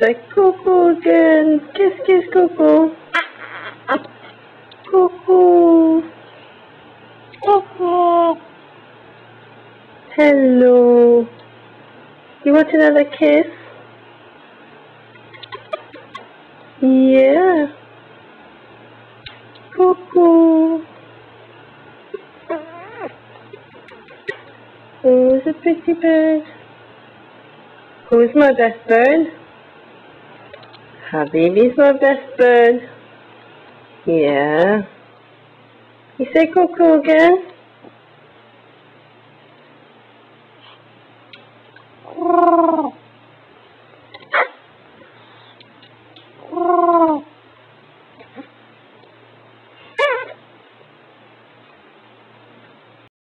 Say cuckoo again. Kiss, kiss, cuckoo. Cuckoo. Cuckoo. Hello. You want another kiss? Yeah. Cuckoo. Who's a pretty bird? Who's my best bird? Habibi's my best bird. Yeah. You say cuckoo again?